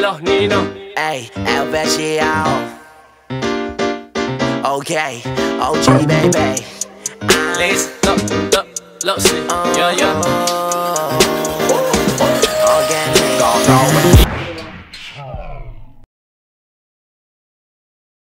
los ninos. Ey, el vecino. Ok, OG baby. Ladies, look, lo, lo see. Yo, yo. Organic.